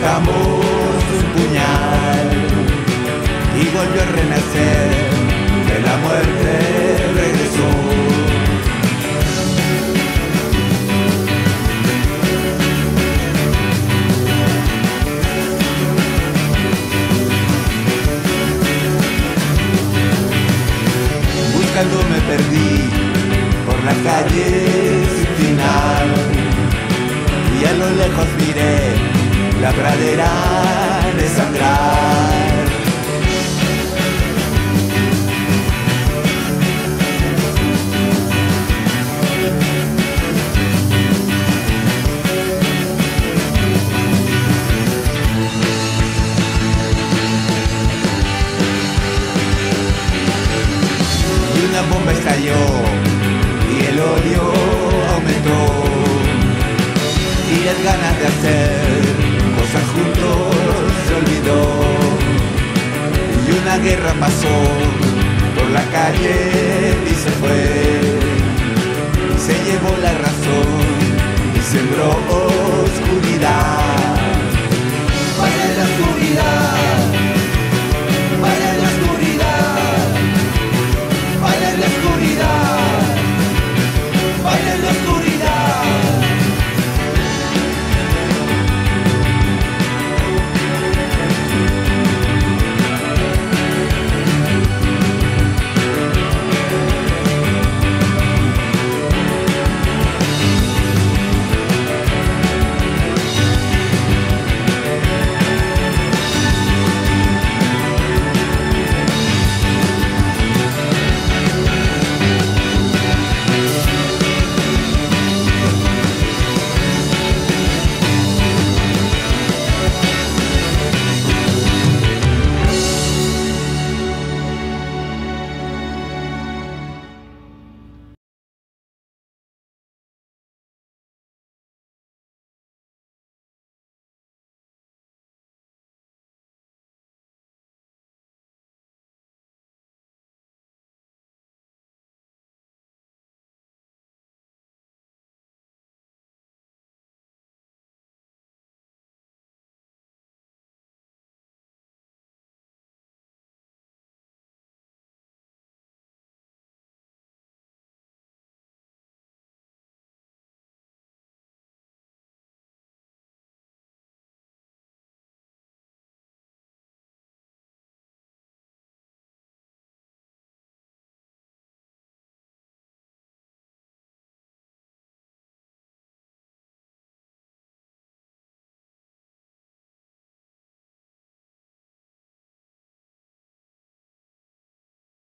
clavamos un puñal y volvió a renacer, de la muerte regresó. Buscando me perdí por la calle sin final y a lo lejos miré la pradera desangrar. y una bomba estalló y el odio aumentó y las ganas de hacer cosas juntos se olvidó. Y una guerra pasó por la calle y se fue. Se llevó la razón